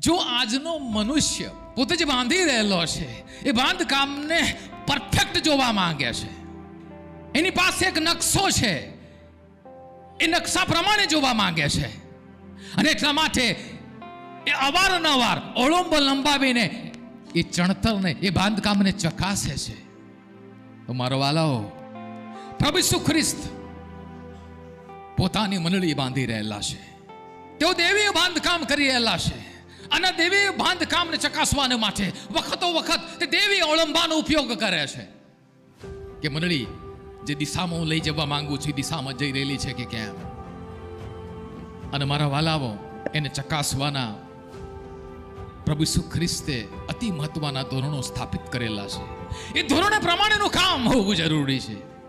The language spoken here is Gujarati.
જો આજનો મનુષ્ય પોતે જે બાંધી રહેલો છે, એ બાંધકામને પરફેક્ટ જોવા માંગે છે. એની પાસે એક નકશો છે. એ નકશા પ્રમાણે જોવા માંગે છે. અને એટલા માટે એ અવારનવાર ઓળંબ લંબાવીને એ ચણતરને, એ બાંધકામને ચકાસે છે. તો મારો વાલાઓ, પ્રભુ ઈસુ ખ્રિસ્ત પોતાની મંડળી બાંધી રહેલા છે. તેઓ દેવીય બાંધકામ કરી રહેલા છે. અને દેવી બાંધકામને ચકાસવાને માટે વખતો વખત તે દેવી ઓળંબાનો ઉપયોગ કરે છે. કે મંડળી, જે દિશામાં હું લઈ જવા માંગુ છું દિશામાં જઈ રહેલી છે કે કેમ? અને મારા વાલાઓ, એને ચકાસવાના પ્રભુ ઈસુ ખ્રિસ્તે અતિ મહત્વના ધોરણો સ્થાપિત કરેલા છે. એ ધોરણે પ્રમાણેનું કામ હોવું જરૂરી છે.